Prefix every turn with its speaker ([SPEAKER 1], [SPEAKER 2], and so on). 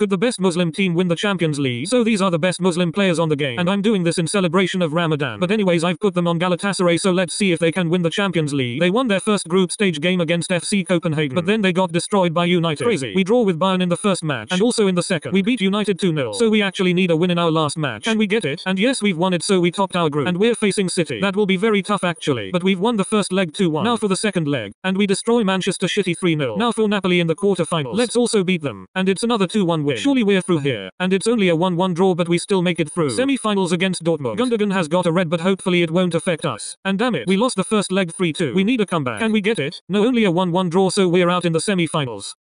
[SPEAKER 1] Could the best Muslim team win the Champions League? So these are the best Muslim players on the game. And I'm doing this in celebration of Ramadan. But anyways, I've put them on Galatasaray so let's see if they can win the Champions League. They won their first group stage game against FC Copenhagen. But then they got destroyed by United. Crazy. We draw with Bayern in the first match. And also in the second. We beat United 2-0. So we actually need a win in our last match. Can we get it? And yes, we've won it so we topped our group. And we're facing City. That will be very tough actually. But we've won the first leg 2-1. Now for the second leg. And we destroy Manchester City 3-0. Now for Napoli in the quarterfinals. Let's also beat them. And it's another 2-1 win. Surely we're through here. And it's only a 1-1 draw but we still make it through. Semi-finals against Dortmund. Gundogan has got a red but hopefully it won't affect us. And damn it, we lost the first leg 3-2. We need a comeback. Can we get it? No only a 1-1 draw so we're out in the semi-finals.